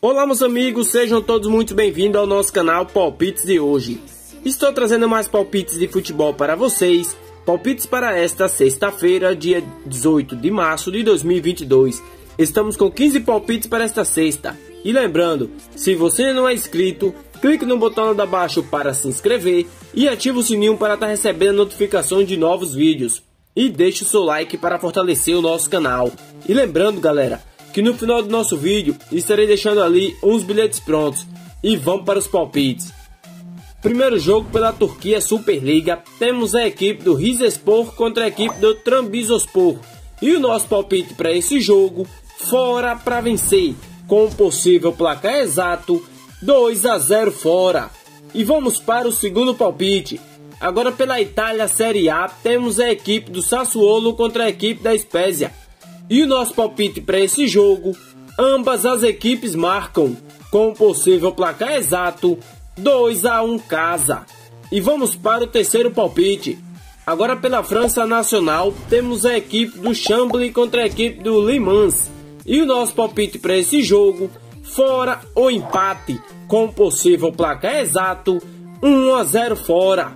Olá, meus amigos, sejam todos muito bem-vindos ao nosso canal Palpites de hoje. Estou trazendo mais palpites de futebol para vocês. Palpites para esta sexta-feira, dia 18 de março de 2022. Estamos com 15 palpites para esta sexta. E lembrando, se você não é inscrito, clique no botão da abaixo para se inscrever e ative o sininho para estar recebendo notificações de novos vídeos. E deixe o seu like para fortalecer o nosso canal. E lembrando, galera, que no final do nosso vídeo estarei deixando ali uns bilhetes prontos. E vamos para os palpites. Primeiro jogo pela Turquia Superliga, temos a equipe do Rizespor contra a equipe do Trambizonspor. E o nosso palpite para esse jogo, fora para vencer, com o possível placar exato 2 a 0 fora. E vamos para o segundo palpite. Agora pela Itália Série A, temos a equipe do Sassuolo contra a equipe da Spezia. E o nosso palpite para esse jogo, ambas as equipes marcam, com possível placar exato 2 a 1 casa. E vamos para o terceiro palpite. Agora pela França Nacional, temos a equipe do Chambly contra a equipe do Le Mans. E o nosso palpite para esse jogo, fora ou empate, com possível placar exato 1 a 0 fora.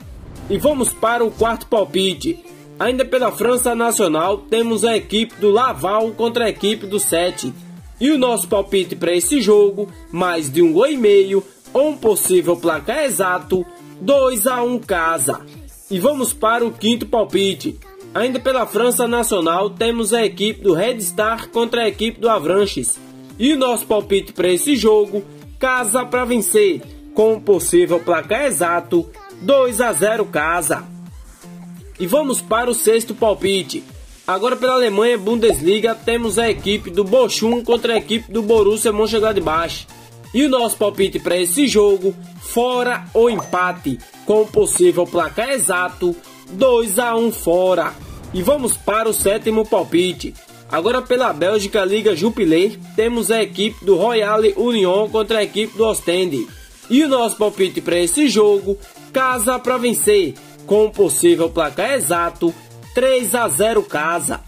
E vamos para o quarto palpite. Ainda pela França Nacional, temos a equipe do Laval contra a equipe do Sete. E o nosso palpite para esse jogo, mais de um gol e meio, ou um possível placar exato, 2 a 1 casa. E vamos para o quinto palpite. Ainda pela França Nacional, temos a equipe do Red Star contra a equipe do Avranches. E o nosso palpite para esse jogo, casa para vencer, com um possível placar exato, 2 a 0 casa. E vamos para o sexto palpite. Agora pela Alemanha Bundesliga temos a equipe do Bochum contra a equipe do Borussia Mönchengladbach. E o nosso palpite para esse jogo, fora ou empate, com o possível placar exato, 2 a 1 fora. E vamos para o sétimo palpite. Agora pela Bélgica Liga Jupiler, temos a equipe do Royal Union contra a equipe do Ostende. E o nosso palpite para esse jogo, casa para vencer, com o possível placar exato, 3 a 0 casa.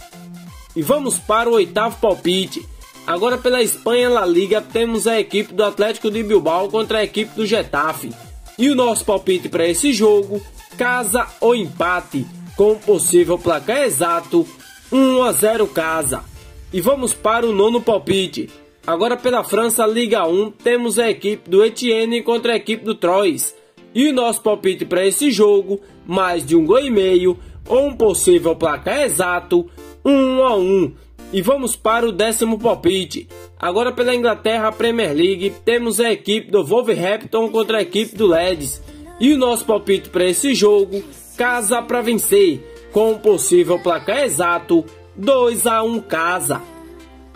E vamos para o oitavo palpite. Agora pela Espanha La Liga temos a equipe do Atlético de Bilbao contra a equipe do Getafe. E o nosso palpite para esse jogo, casa ou empate, com o possível placar exato, 1 a 0 casa. E vamos para o nono palpite. Agora pela França Liga 1 temos a equipe do Etienne contra a equipe do Troyes. E o nosso palpite para esse jogo, mais de um gol e meio, ou um possível placar exato, 1 a 1. E vamos para o décimo palpite. Agora pela Inglaterra Premier League, temos a equipe do Wolverhampton contra a equipe do Leeds. E o nosso palpite para esse jogo, casa para vencer, com um possível placar exato, 2 a 1 casa.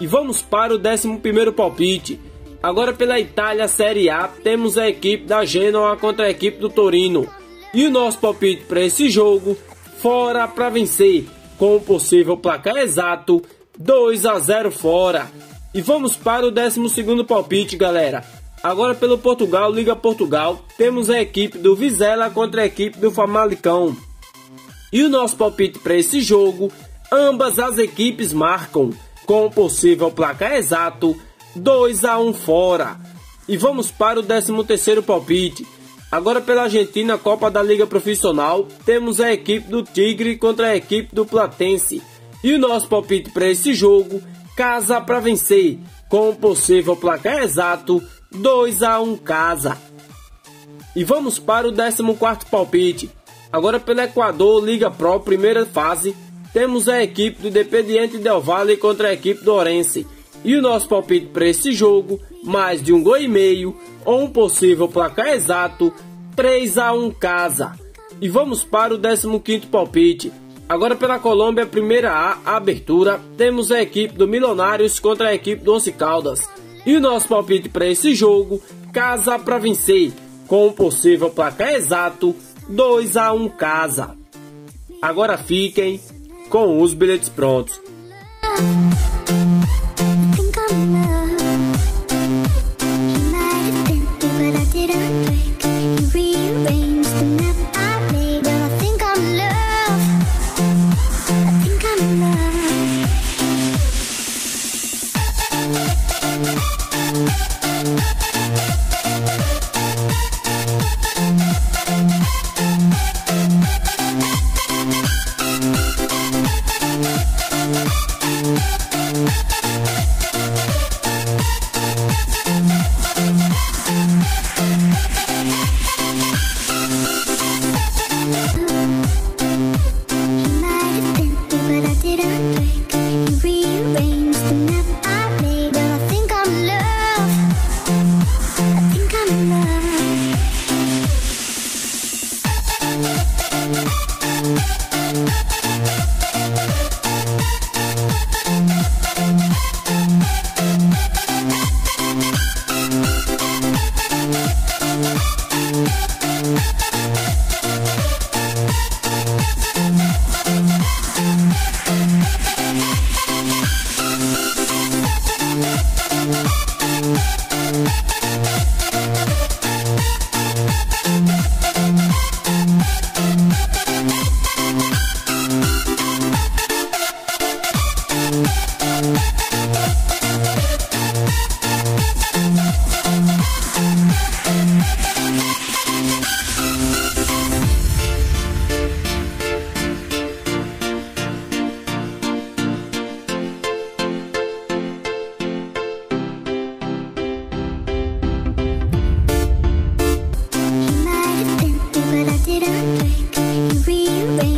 E vamos para o décimo primeiro palpite. Agora pela Itália Série A, temos a equipe da Genoa contra a equipe do Torino. E o nosso palpite para esse jogo, fora para vencer, com um possível placar exato, 2 a 0 fora. E vamos para o 12 palpite, galera. Agora pelo Portugal, Liga Portugal, temos a equipe do Vizela contra a equipe do Famalicão. E o nosso palpite para esse jogo, ambas as equipes marcam, com o possível placar exato, 2 a 1 fora. E vamos para o 13 palpite. Agora pela Argentina, Copa da Liga Profissional, temos a equipe do Tigre contra a equipe do Platense. E o nosso palpite para esse jogo, casa para vencer, com o possível placar exato, 2 a 1 casa. E vamos para o 14 palpite. Agora pelo Equador, Liga Pro, primeira fase, temos a equipe do Independiente Del Valle contra a equipe do Orense. E o nosso palpite para esse jogo, mais de um gol e meio, ou um possível placar exato, 3 a 1 casa. E vamos para o 15 palpite. Agora pela Colômbia, primeira A, a abertura, temos a equipe do Milionários contra a equipe do Once Caldas. E o nosso palpite para esse jogo, casa para vencer, com um possível placar exato, 2 a 1 casa. Agora fiquem com os bilhetes prontos. it up, we can rearrange